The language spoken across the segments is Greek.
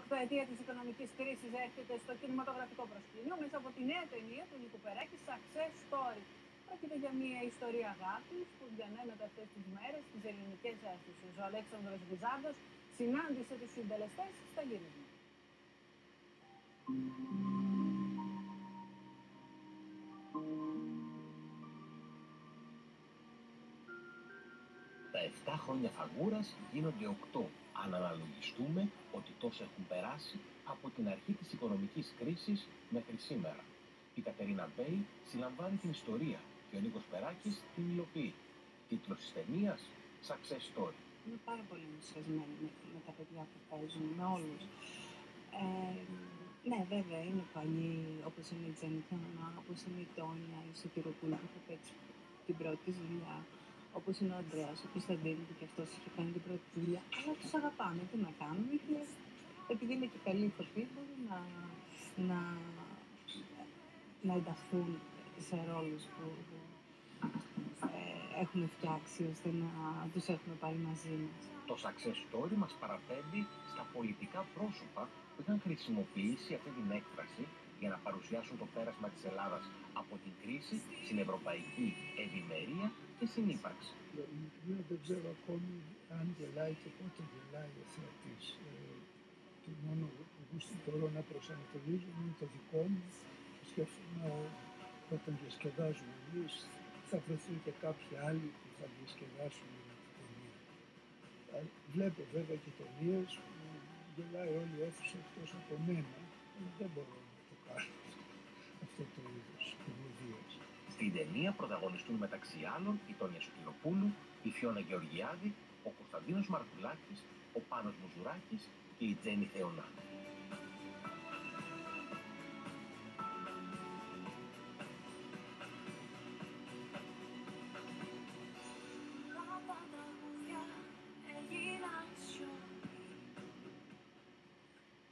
οκταετία της οικονομικής κρίσης έρχεται στο κινηματογραφικό προσκήνιο μέσα από τη νέα ταινία του Νίκου Περάκη Success Story. Πρόκειται για μια ιστορία αγάπης που διανέμεται αυτές τις μέρες στις ελληνικές αίσθησει. Ο Αλέξανδρος Βυζάντος συνάντησε τους συντελεστές στα γύρισμα. Τα 7 χρόνια φαγούρας γίνονται 8 αν αναλογιστούμε ότι τόσα έχουν περάσει από την αρχή της οικονομικής κρίσης μέχρι σήμερα. Η Κατερίνα Μπέι συλλαμβάνει την ιστορία και ο Νίκος Περάκης την υλοποιεί. Τίτλος της ταινίας Success Story. Είμαι πάρα πολύ ενθουσιασμένη με, με τα παιδιά που παίζουν, με όλους. Ε, ναι, βέβαια, είναι παλιοί, όπως είναι η Τζέννη Θεωνά, όπως είναι η Τόνια, η Σωτηροπούλου που θα παίξει την πρώτη της δουλειά, όπως είναι ο Ανδρέας, ο Κωνσταντίνου που και αυτός είχε κάνει την πρώτη δουλειά. Αλλά τους αγαπάμε, τι να κάνουμε, και επειδή είναι και καλοί ηθοποιοί, μπορούν να, να, να ενταχθούν σε ρόλους που ε, έχουμε φτιάξει ώστε να τους έχουμε πάρει μαζί μας. Το success story μας παραπέμπει στα πολιτικά πρόσωπα που είχαν χρησιμοποιήσει αυτή την έκφραση για να παρουσιάσουν το πέρασμα της Ελλάδας από την κρίση στην ευρωπαϊκή ευημερία και συνύπαρξη. δεν ξέρω ακόμη αν γελάει και πότε γελάει ο θεατής. Ε, το μόνο που μπορώ να προσανατολίζω είναι το δικό μου. Σκέφτομαι όταν διασκεδάζουμε εμείς θα βρεθούν και κάποιοι άλλοι που θα διασκεδάσουν με την ταινία. Ε, βλέπω βέβαια και ταινίες που γελάει όλη η αίθουσα εκτός από μένα. Δεν μπορώ να το κάνω αυτό το είδος κομμωδία. Στην ταινία πρωταγωνιστούν μεταξύ άλλων η Τόνια Σωτηροπούλου, η Φιώνα Γεωργιάδη, ο Κωνσταντίνος Μαρκουλάκης, ο Πάνος Μουζουράκης και η Τζέννη Θεωνά.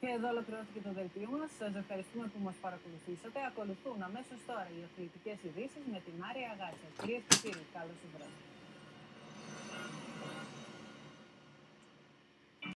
Και εδώ ολοκληρώθηκε το δελτίο μας. Σας ευχαριστούμε που μας παρακολουθήσατε. Ακολουθούν αμέσως τώρα οι αθλητικές ειδήσεις με την Άρια Αγάτσα. Κυρίες και κύριοι, καλώ ήρθατε.